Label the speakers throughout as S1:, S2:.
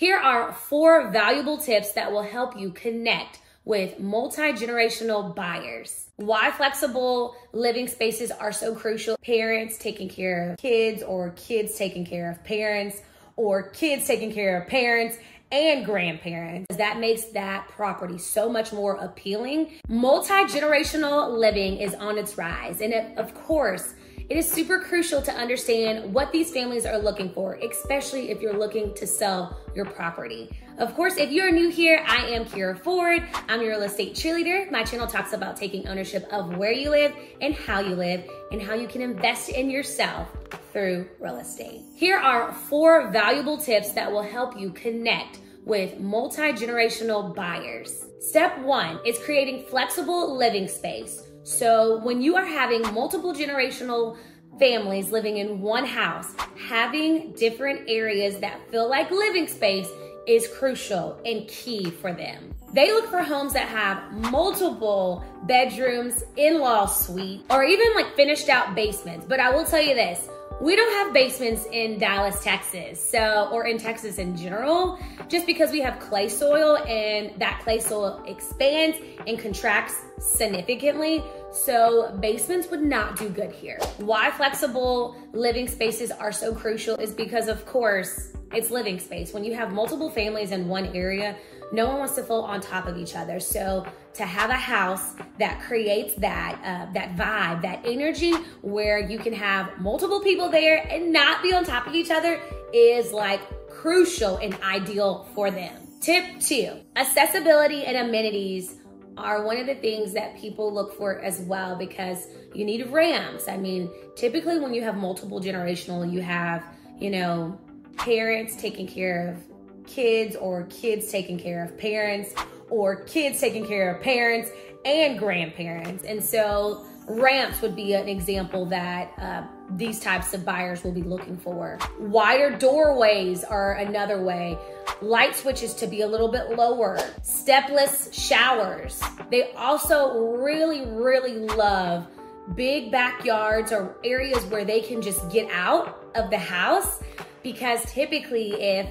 S1: Here are four valuable tips that will help you connect with multi-generational buyers. Why flexible living spaces are so crucial. Parents taking care of kids or kids taking care of parents or kids taking care of parents and grandparents. That makes that property so much more appealing. Multi-generational living is on its rise. And it, of course, it is super crucial to understand what these families are looking for, especially if you're looking to sell your property. Of course, if you're new here, I am Keyra Ford. I'm your real estate cheerleader. My channel talks about taking ownership of where you live and how you live and how you can invest in yourself through real estate. Here are four valuable tips that will help you connect with multi-generational buyers. Step one is creating flexible living space. So when you are having multiple generational families living in one house, having different areas that feel like living space is crucial and key for them. They look for homes that have multiple bedrooms, in-law suite, or even like finished out basements. But I will tell you this, we don't have basements in Dallas, Texas, so or in Texas in general, just because we have clay soil and that clay soil expands and contracts significantly. So basements would not do good here. Why flexible living spaces are so crucial is because of course, it's living space. When you have multiple families in one area, no one wants to feel on top of each other. So to have a house that creates that uh, that vibe, that energy, where you can have multiple people there and not be on top of each other, is like crucial and ideal for them. Tip two: accessibility and amenities are one of the things that people look for as well because you need ramps. I mean, typically when you have multiple generational, you have you know parents taking care of kids or kids taking care of parents or kids taking care of parents and grandparents. And so ramps would be an example that uh, these types of buyers will be looking for. Wider doorways are another way. Light switches to be a little bit lower. Stepless showers. They also really, really love big backyards or areas where they can just get out of the house because typically if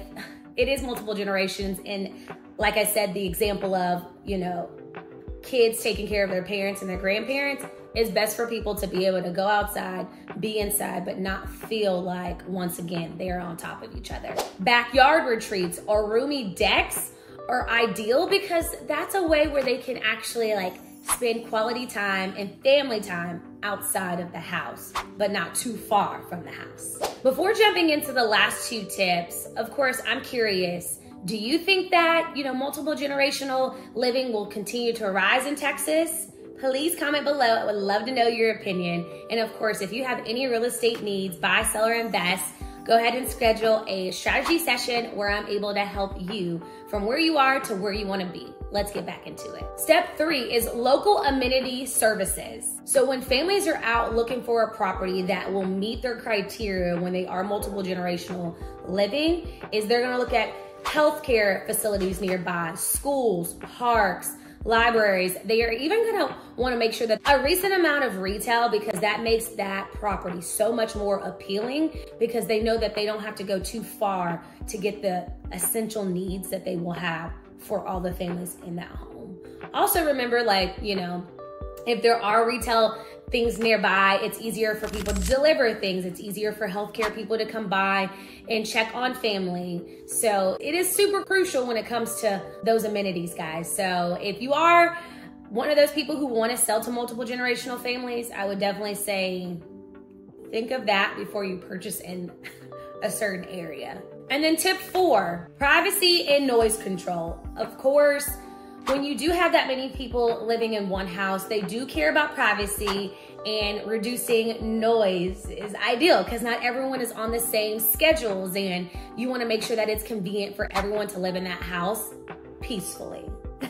S1: it is multiple generations. And like I said, the example of, you know, kids taking care of their parents and their grandparents is best for people to be able to go outside, be inside, but not feel like, once again, they are on top of each other. Backyard retreats or roomy decks are ideal because that's a way where they can actually like spend quality time and family time outside of the house, but not too far from the house. Before jumping into the last two tips, of course, I'm curious, do you think that, you know, multiple generational living will continue to rise in Texas? Please comment below. I would love to know your opinion. And of course, if you have any real estate needs, buy, sell, or invest, go ahead and schedule a strategy session where I'm able to help you from where you are to where you want to be. Let's get back into it. Step three is local amenity services. So when families are out looking for a property that will meet their criteria when they are multiple generational living, is they're gonna look at healthcare facilities nearby, schools, parks, libraries. They are even gonna wanna make sure that a recent amount of retail because that makes that property so much more appealing because they know that they don't have to go too far to get the essential needs that they will have for all the families in that home. Also remember like, you know, if there are retail things nearby, it's easier for people to deliver things. It's easier for healthcare people to come by and check on family. So it is super crucial when it comes to those amenities, guys. So if you are one of those people who want to sell to multiple generational families, I would definitely say think of that before you purchase in a certain area. And then tip four, privacy and noise control. Of course, when you do have that many people living in one house, they do care about privacy and reducing noise is ideal because not everyone is on the same schedules and you want to make sure that it's convenient for everyone to live in that house peacefully.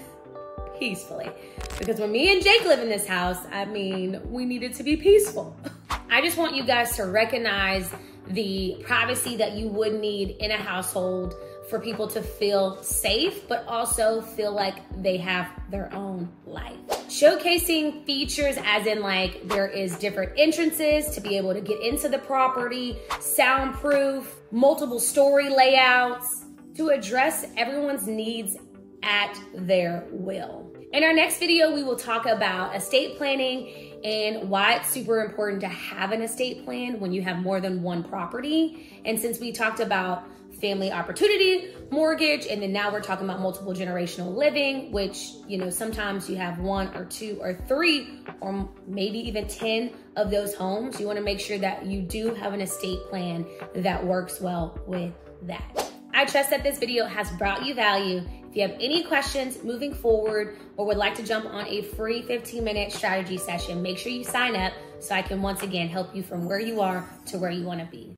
S1: peacefully. Because when me and Jake live in this house, I mean, we need it to be peaceful. I just want you guys to recognize the privacy that you would need in a household for people to feel safe, but also feel like they have their own life. Showcasing features as in like there is different entrances to be able to get into the property, soundproof, multiple story layouts, to address everyone's needs at their will. In our next video, we will talk about estate planning and why it's super important to have an estate plan when you have more than one property. And since we talked about family opportunity mortgage and then now we're talking about multiple generational living which you know sometimes you have one or two or three or maybe even 10 of those homes. You want to make sure that you do have an estate plan that works well with that. I trust that this video has brought you value. If you have any questions moving forward or would like to jump on a free 15 minute strategy session, make sure you sign up so I can once again help you from where you are to where you want to be.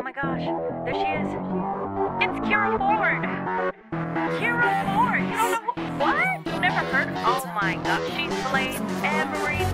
S2: Oh my gosh, there she is. It's Keyra Ford. Keyra Ford. You don't know what? Never heard? Oh my gosh, she slays every time.